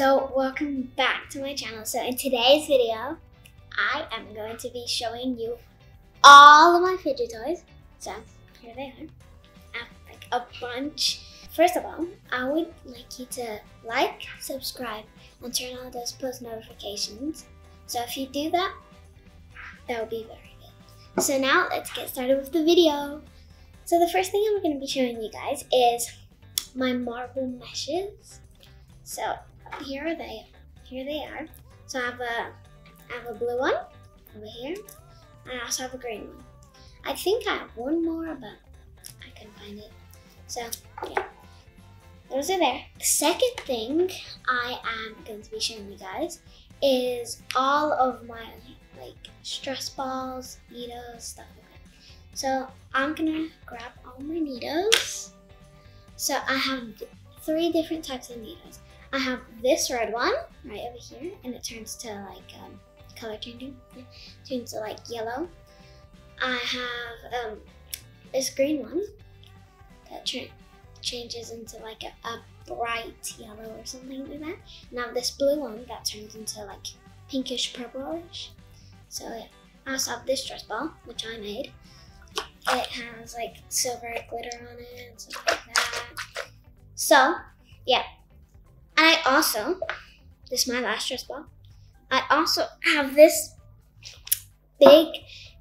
So welcome back to my channel. So in today's video, I am going to be showing you all of my fidget toys. So here they are. I have like a bunch. First of all, I would like you to like, subscribe, and turn on those post notifications. So if you do that, that would be very good. So now let's get started with the video. So the first thing I'm going to be showing you guys is my marble meshes. So here are they. Here they are. So I have a I have a blue one over here. And I also have a green one. I think I have one more, but I couldn't find it. So yeah. Those are there. The second thing I am going to be showing you guys is all of my like stress balls, needles, stuff like that. So I'm gonna grab all my needles. So I have three different types of needles. I have this red one right over here, and it turns to like um, color changing, yeah. turns to like yellow. I have um, this green one that changes into like a, a, bright yellow or something like that. Have this blue one that turns into like pinkish purplish. So yeah, I also have this stress ball, which I made. It has like silver glitter on it and stuff like that. So yeah, I also, this is my last stress ball. I also have this big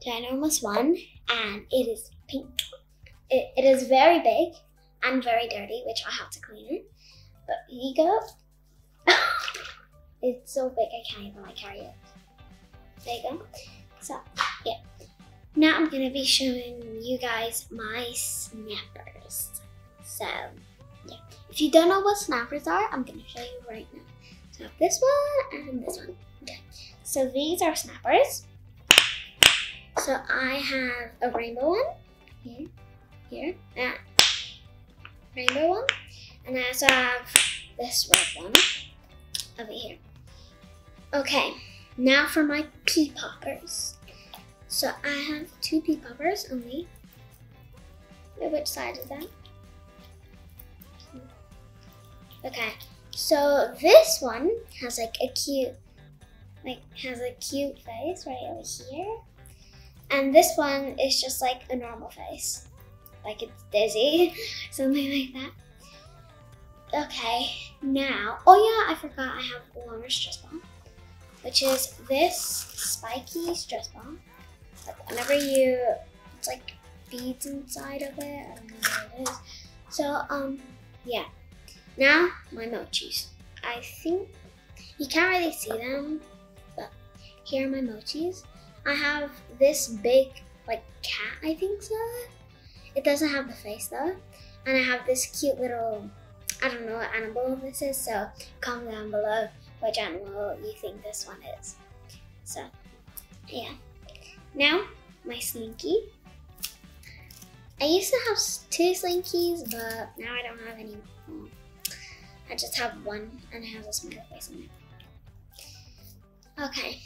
ginormous one and it is pink. It, it is very big and very dirty, which I have to clean it. But here you go. it's so big I can't even like carry it. There you go. So yeah. Now I'm gonna be showing you guys my snappers. So. If you don't know what snappers are, I'm gonna show you right now. So this one and this one. Okay. So these are snappers. So I have a rainbow one here, here, and rainbow one, and I also have this red one over here. Okay, now for my pea poppers. So I have two pea poppers only. Which side is that? Okay, so this one has like a cute, like has a cute face right over here. And this one is just like a normal face. Like it's dizzy, something like that. Okay, now, oh yeah, I forgot I have one stress ball, which is this spiky stress ball. Like whenever you, it's like beads inside of it, I don't know what it is. So, um, yeah. Now, my mochis. I think you can't really see them, but here are my mochis. I have this big, like, cat, I think so. It doesn't have the face though. And I have this cute little, I don't know what animal this is, so comment down below which animal you think this one is. So, yeah. Now, my slinky. I used to have two slinkies, but now I don't have any more. I just have one and it has a smiley face on it. Okay.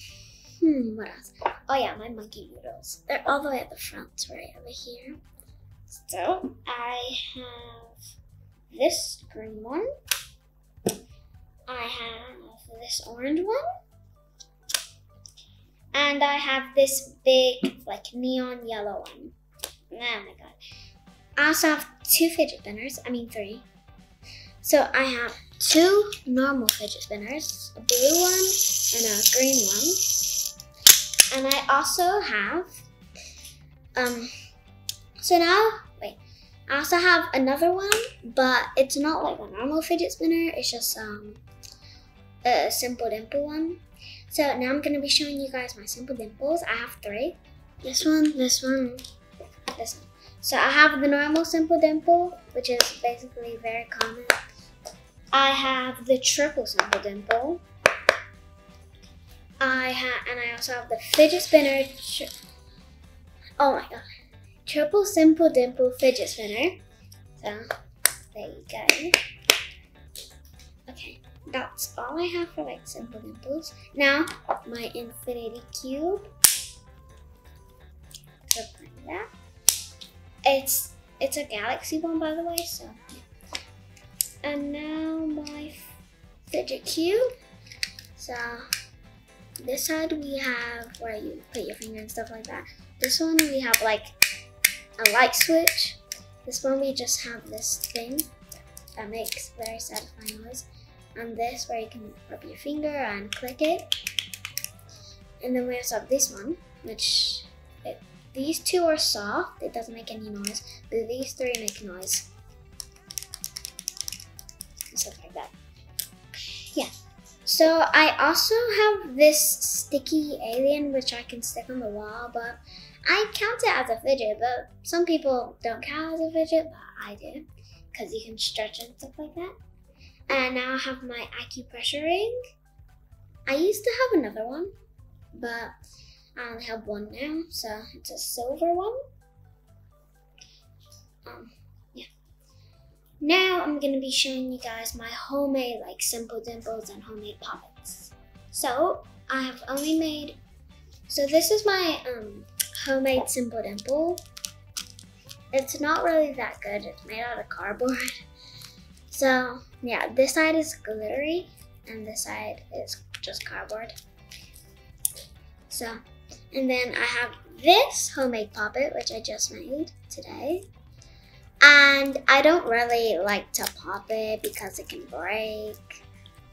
Hmm, what else? Oh yeah, my monkey noodles. They're all the way at the front, right over here. So I have this green one. I have this orange one. And I have this big, like neon yellow one. Oh my god. I also have two fidget spinners. I mean three. So I have two normal fidget spinners, a blue one and a green one. And I also have, um, so now, wait, I also have another one, but it's not like a normal fidget spinner, it's just um, a simple dimple one. So now I'm gonna be showing you guys my simple dimples. I have three. This one, this one, this one. So I have the normal simple dimple, which is basically very common. I have the triple simple dimple. I have, and I also have the fidget spinner. oh my god, triple simple dimple fidget spinner. So there you go. Okay, that's all I have for like simple dimples. Now my infinity cube. that. It's it's a galaxy one by the way, so. And now my fidget cube. So this side we have where you put your finger and stuff like that. This one we have like a light switch. This one we just have this thing that makes very satisfying noise. And this where you can rub your finger and click it. And then we also have this one, which it, these two are soft. It doesn't make any noise, but these three make noise. And stuff like that. Yeah. So I also have this sticky alien, which I can stick on the wall, but I count it as a fidget, but some people don't count as a fidget, but I do, because you can stretch and stuff like that. And now I have my acupressure ring. I used to have another one, but I only have one now, so it's a silver one. Um. Now I'm gonna be showing you guys my homemade like simple dimples and homemade poppets. So I have only made, so this is my um, homemade simple dimple. It's not really that good. It's made out of cardboard. So yeah, this side is glittery and this side is just cardboard. So, and then I have this homemade poppet, which I just made today. And I don't really like to pop it because it can break.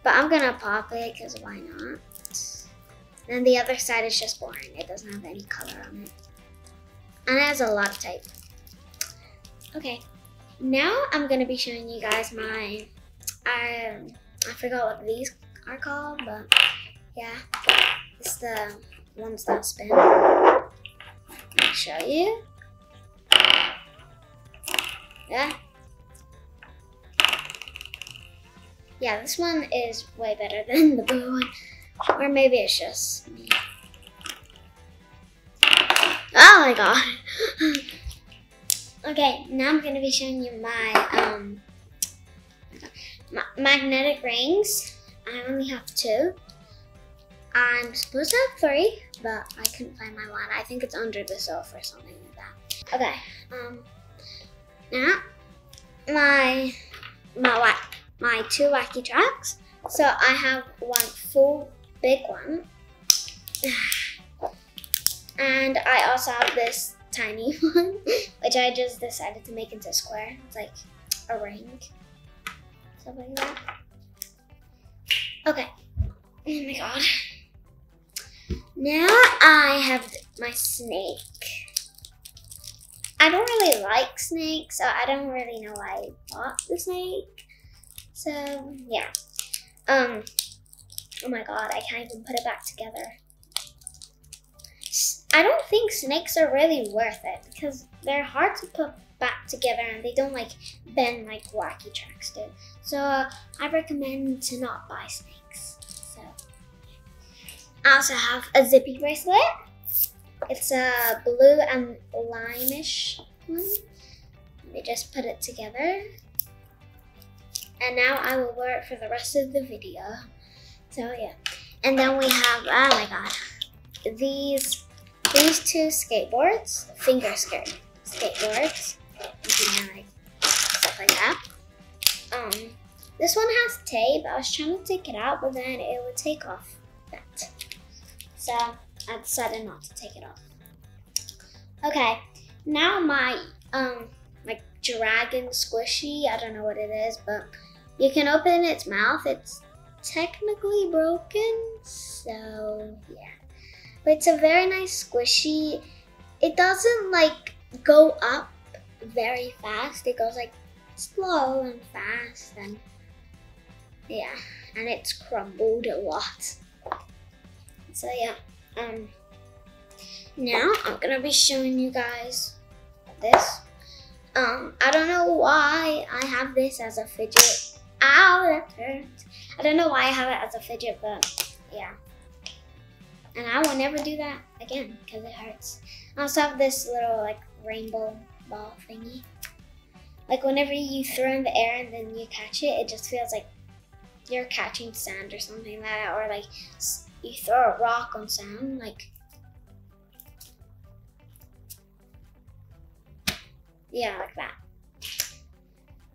But I'm gonna pop it because why not? And the other side is just boring. It doesn't have any color on it. And it has a lot of tape. Okay, now I'm gonna be showing you guys my, um, I forgot what these are called, but yeah, it's the ones that spin. I'll show you. Yeah. Yeah, this one is way better than the blue one. Or maybe it's just me. Oh my god. okay, now I'm gonna be showing you my um ma magnetic rings. I only have two. I'm supposed to have three, but I couldn't find my one. I think it's under the sofa or something like that. Okay, um, now my my my two wacky tracks. So I have one full big one, and I also have this tiny one, which I just decided to make into a square. It's like a ring, something like that. Okay. Oh my god. Now I have my snake. I don't really like snakes, so I don't really know why I bought the snake. So yeah. Um. Oh my god, I can't even put it back together. I don't think snakes are really worth it because they're hard to put back together and they don't like bend like wacky tracks do. So uh, I recommend to not buy snakes. So I also have a zippy bracelet. It's a blue and limeish one. Let me just put it together. And now I will wear it for the rest of the video. So yeah. And then we have, oh my god, these these two skateboards, finger skirt skateboards, like stuff like that. Um, this one has tape. I was trying to take it out, but then it would take off that. So I decided not to take it off. Okay, now my um like dragon squishy. I don't know what it is, but you can open its mouth. It's technically broken, so yeah. But it's a very nice squishy. It doesn't like go up very fast. It goes like slow and fast and yeah, and it's crumbled a lot. So yeah, um, now I'm gonna be showing you guys this. Um, I don't know why I have this as a fidget. Ow, that hurts. I don't know why I have it as a fidget, but yeah. And I will never do that again because it hurts. I also have this little like rainbow ball thingy. Like whenever you throw in the air and then you catch it, it just feels like you're catching sand or something like that. Or like you throw a rock on sand, like yeah, like that.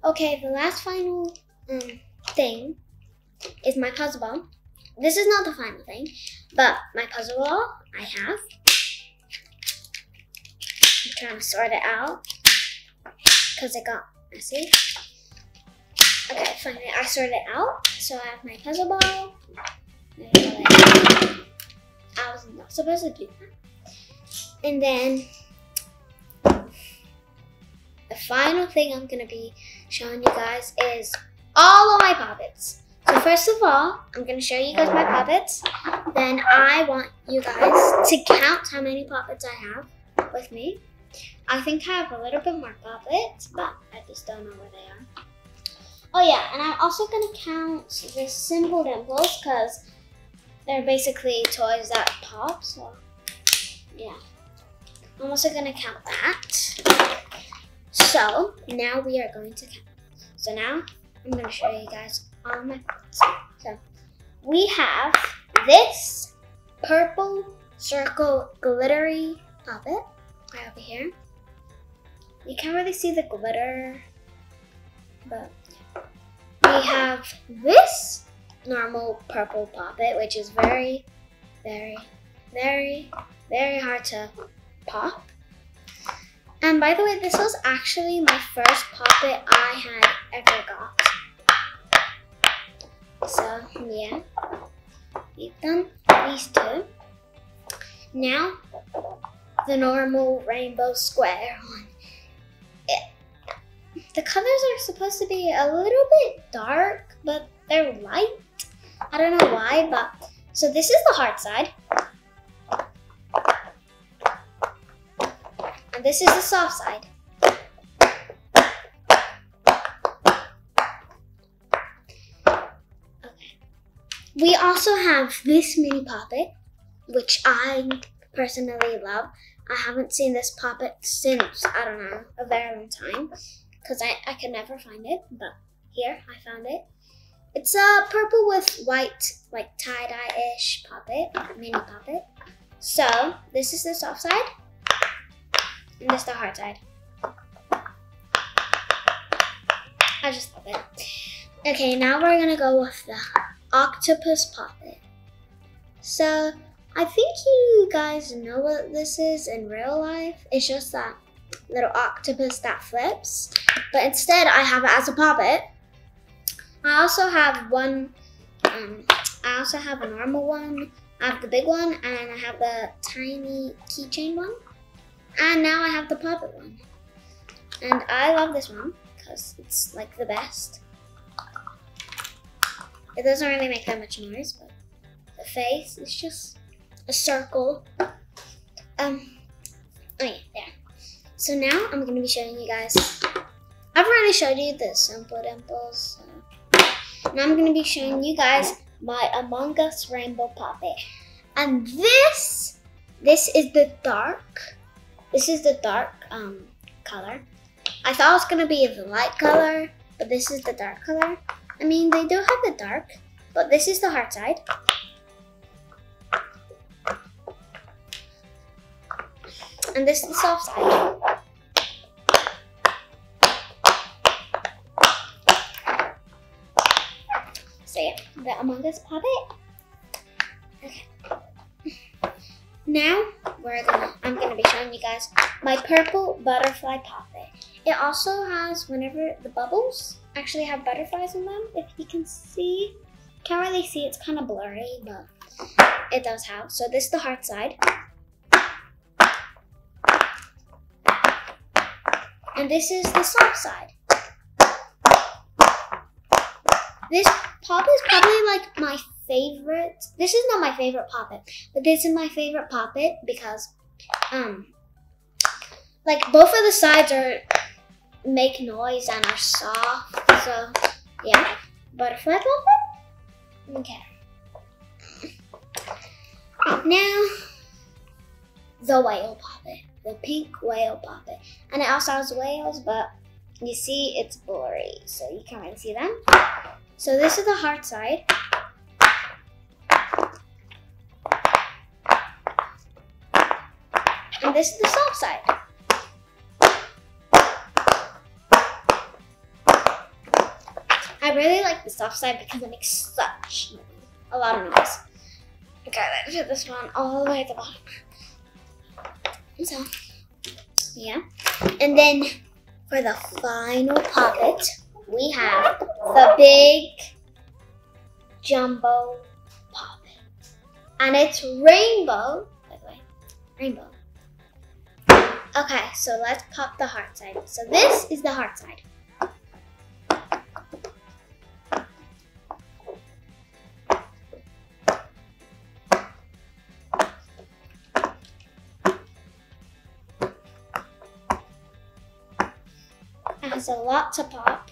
Okay, the last final um, thing is my puzzle ball. This is not the final thing, but my puzzle ball I have. I'm trying to sort it out because it got messy. Okay, finally I sorted it out. So I have my puzzle ball. I was not supposed to do that. And then the final thing I'm gonna be showing you guys is all of my puppets. So first of all, I'm gonna show you guys my puppets. Then I want you guys to count how many puppets I have with me. I think I have a little bit more puppets, but I just don't know where they are. Oh yeah, and I'm also gonna count the simple dimples because they're basically toys that pop, so yeah. I'm also gonna count that. So now we are going to count. So now I'm gonna show you guys all my parts. So we have this purple circle glittery puppet right over here. You can't really see the glitter, but we have this normal purple poppet, which is very, very, very, very hard to pop. And by the way, this was actually my first poppet I had ever got. So yeah, we've done these two. Now, the normal rainbow square one. It, the colors are supposed to be a little bit dark, but they're light. I don't know why, but so this is the hard side. And this is the soft side. Okay. We also have this mini poppet, which I personally love. I haven't seen this poppet since, I don't know, a very long time. Because I, I could never find it, but here, I found it. It's a purple with white, like tie-dye-ish poppet, mini poppet. So, this is the soft side, and this is the hard side. I just love it. Okay, now we're gonna go with the octopus poppet. So, I think you guys know what this is in real life. It's just that little octopus that flips. But instead, I have it as a poppet. I also have one, um, I also have a normal one. I have the big one and I have the tiny keychain one. And now I have the puppet one. And I love this one because it's like the best. It doesn't really make that much noise, but the face is just a circle. Um, oh yeah, there. So now I'm gonna be showing you guys. I've already showed you the simple dimples. So I'm going to be showing you guys my Among Us Rainbow Puppet. And this, this is the dark, this is the dark um, color. I thought it was going to be the light color, but this is the dark color. I mean, they do have the dark, but this is the hard side. And this is the soft side. Among Us puppet. Okay. Now we're gonna I'm gonna be showing you guys my purple butterfly puppet. It also has whenever the bubbles actually have butterflies in them, if you can see. Can't really see, it's kind of blurry, but it does have. So this is the hard side. And this is the soft side. This pop is probably like my favorite. This is not my favorite poppet, but this is my favorite poppet because, um, like both of the sides are make noise and are soft. So yeah, butterfly poppet. Okay. Now the whale poppet, the pink whale poppet, and it also has whales, but you see it's blurry, so you can't really see them. So this is the hard side. And this is the soft side. I really like the soft side because it makes such a lot of noise. Okay, let's put this one all the way at the bottom. So, yeah. And then for the final poppet, we have the big jumbo poppet. And it's rainbow, by the way, rainbow. Okay, so let's pop the heart side. So this is the heart side. It has a lot to pop.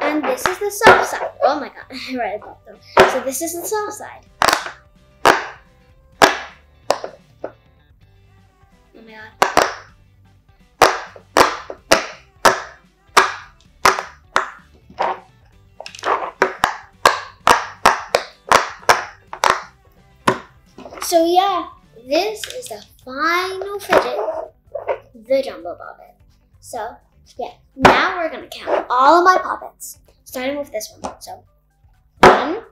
And this is the soft side. Oh my god, I read about them. So this is the soft side. Oh my god. So yeah, this is the final fidget, the jumbo bobbin. So yeah, now we're gonna count all of my poppets, starting with this one. So one,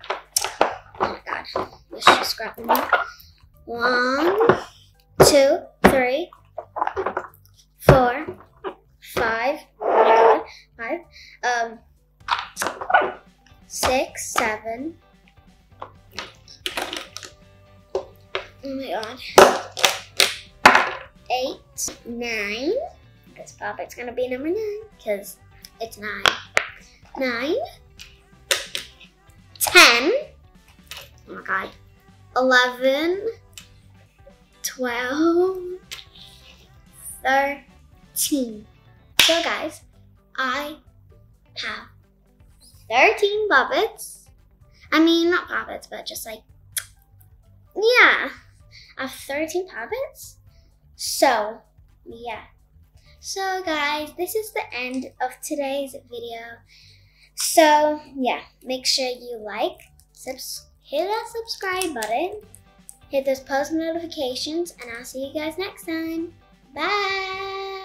oh my god, let's just them up. One, two, puppet's gonna be number nine, because it's nine, nine, ten, oh my god, eleven, 12, 13. So guys, I have 13 puppets. I mean, not puppets, but just like, yeah. I have 13 puppets. So, yeah. So guys, this is the end of today's video. So, yeah, make sure you like, subs hit that subscribe button, hit those post notifications, and I'll see you guys next time. Bye!